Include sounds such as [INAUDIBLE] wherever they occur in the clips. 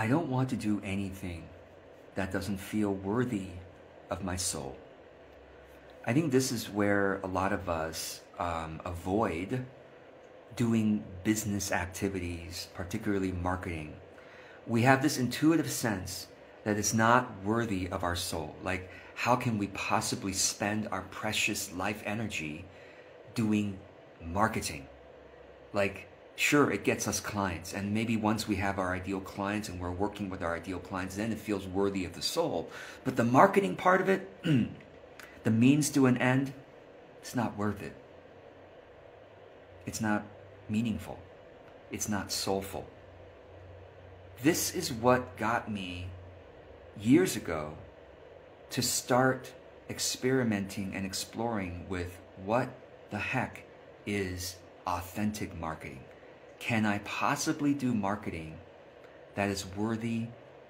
I don't want to do anything that doesn't feel worthy of my soul. I think this is where a lot of us um, avoid doing business activities, particularly marketing. We have this intuitive sense that it's not worthy of our soul. Like, how can we possibly spend our precious life energy doing marketing? Like, sure, it gets us clients. And maybe once we have our ideal clients and we're working with our ideal clients, then it feels worthy of the soul. But the marketing part of it, [CLEARS THROAT] the means to an end, it's not worth it. It's not meaningful. It's not soulful. This is what got me years ago to start experimenting and exploring with what the heck is authentic marketing. Can I possibly do marketing that is worthy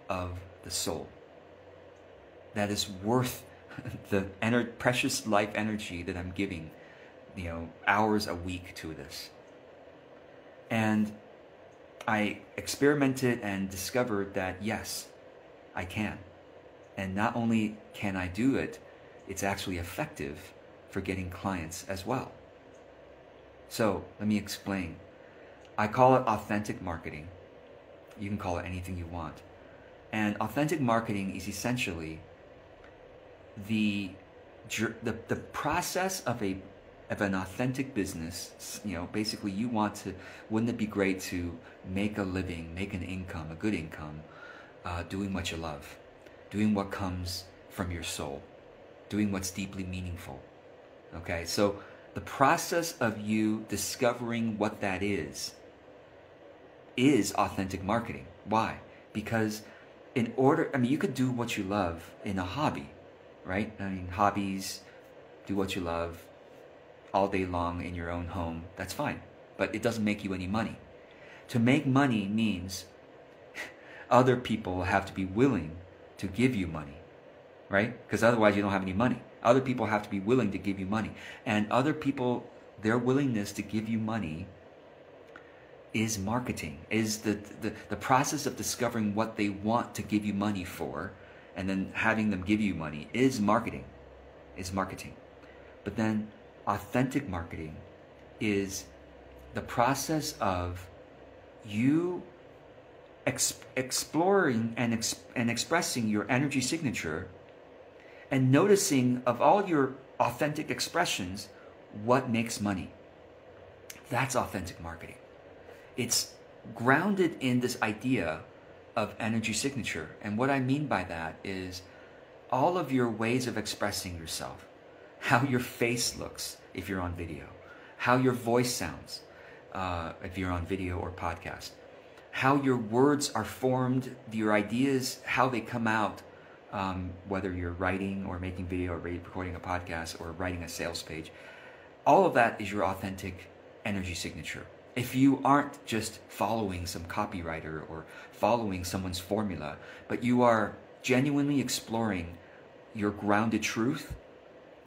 of the soul? That is worth [LAUGHS] the precious life energy that I'm giving, you know, hours a week to this. And I experimented and discovered that yes, I can. And not only can I do it, it's actually effective for getting clients as well. So let me explain. I call it authentic marketing. You can call it anything you want. And authentic marketing is essentially the, the, the process of a of an authentic business, you know, basically you want to, wouldn't it be great to make a living, make an income, a good income, uh, doing what you love, doing what comes from your soul, doing what's deeply meaningful. Okay, so the process of you discovering what that is is authentic marketing. Why? Because in order, I mean, you could do what you love in a hobby, right? I mean, hobbies, do what you love all day long in your own home. That's fine, but it doesn't make you any money. To make money means [LAUGHS] other people have to be willing to give you money, right? Because otherwise you don't have any money. Other people have to be willing to give you money. And other people, their willingness to give you money is marketing, is the, the, the process of discovering what they want to give you money for and then having them give you money is marketing, is marketing. But then authentic marketing is the process of you exp- exploring and, and expressing your energy signature and noticing of all your authentic expressions what makes money. That's authentic marketing. It's grounded in this idea of energy signature. And what I mean by that is all of your ways of expressing yourself, how your face looks if you're on video, how your voice sounds uh, if you're on video or podcast, how your words are formed, your ideas, how they come out um, whether you're writing or making video or recording a podcast or writing a sales page. All of that is your authentic energy signature. If you aren't just following some copywriter or following someone's formula, but you are genuinely exploring your grounded truth,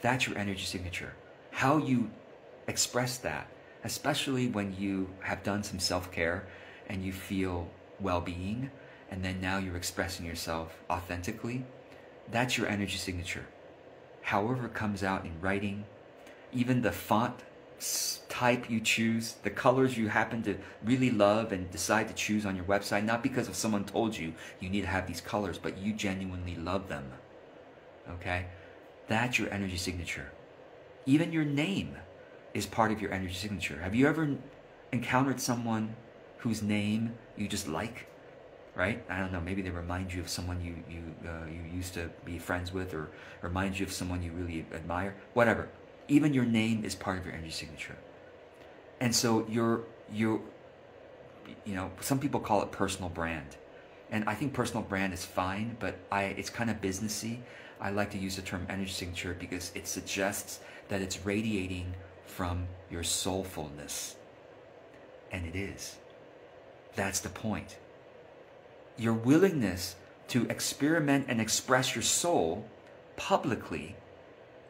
that's your energy signature. How you express that, especially when you have done some self care and you feel well being, and then now you're expressing yourself authentically, that's your energy signature. However it comes out in writing, even the font type you choose, the colors you happen to really love and decide to choose on your website, not because of someone told you you need to have these colors, but you genuinely love them. Okay? That's your energy signature. Even your name is part of your energy signature. Have you ever encountered someone whose name you just like? right? I don't know. Maybe they remind you of someone you you uh, you used to be friends with, or remind you of someone you really admire. Whatever. Even your name is part of your energy signature, and so your your you know some people call it personal brand, and I think personal brand is fine, but I it's kind of businessy. I like to use the term energy signature because it suggests that it's radiating from your soulfulness, and it is. That's the point your willingness to experiment and express your soul publicly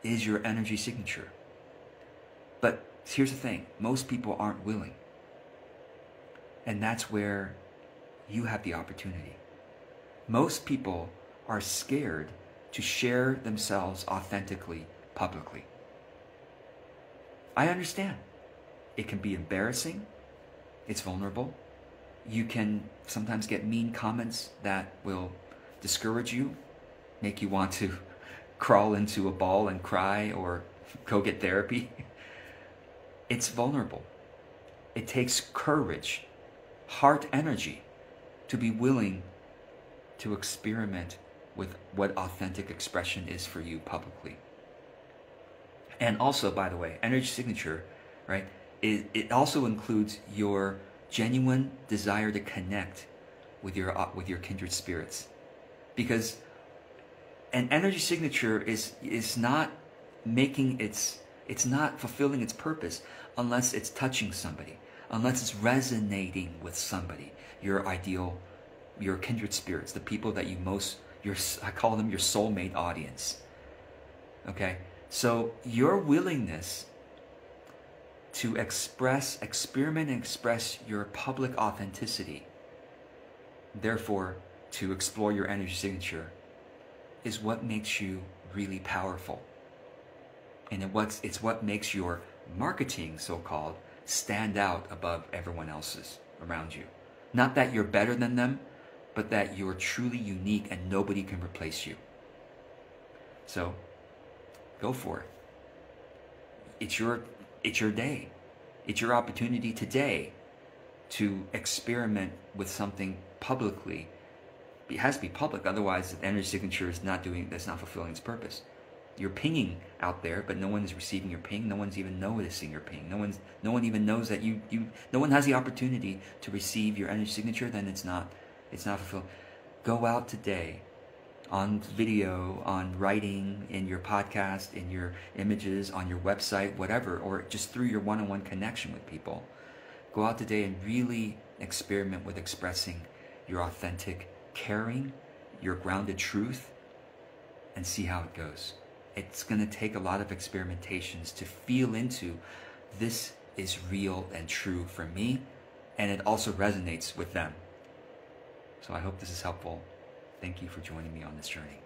is your energy signature. But here's the thing most people aren't willing. And that's where you have the opportunity. Most people are scared to share themselves authentically publicly. I understand. It can be embarrassing. It's vulnerable. You can sometimes get mean comments that will discourage you, make you want to crawl into a ball and cry or go get therapy. [LAUGHS] It's vulnerable. It takes courage, heart energy to be willing to experiment with what authentic expression is for you publicly. And also, by the way, energy signature, right? It, it also includes your genuine desire to connect with your with your kindred spirits, because an energy signature is is not making its it's not fulfilling its purpose unless it's touching somebody, unless it's resonating with somebody, your ideal, your kindred spirits, the people that you most your I call them your soulmate audience. Okay? So your willingness to express, experiment and express your public authenticity, therefore to explore your energy signature, is what makes you really powerful. And it's what makes your marketing, so called, stand out above everyone else's around you. Not that you're better than them, but that you're truly unique and nobody can replace you. So go for it. It's your it's your day. It's your opportunity today to experiment with something publicly. It has to be public, otherwise the energy signature is not doing that's not fulfilling its purpose. You're pinging out there, but no one is receiving your ping. No one's even noticing your ping. No one's no one even knows that you you no one has the opportunity to receive your energy signature, then it's not it's not fulfilled. Go out today on video, on writing, in your podcast, in your images, on your website, whatever, or just through your one on one connection with people. Go out today and really experiment with expressing your authentic caring, your grounded truth, and see how it goes. It's going to take a lot of experimentations to feel into this is real and true for me, and it also resonates with them. So I hope this is helpful. Thank you for joining me on this journey.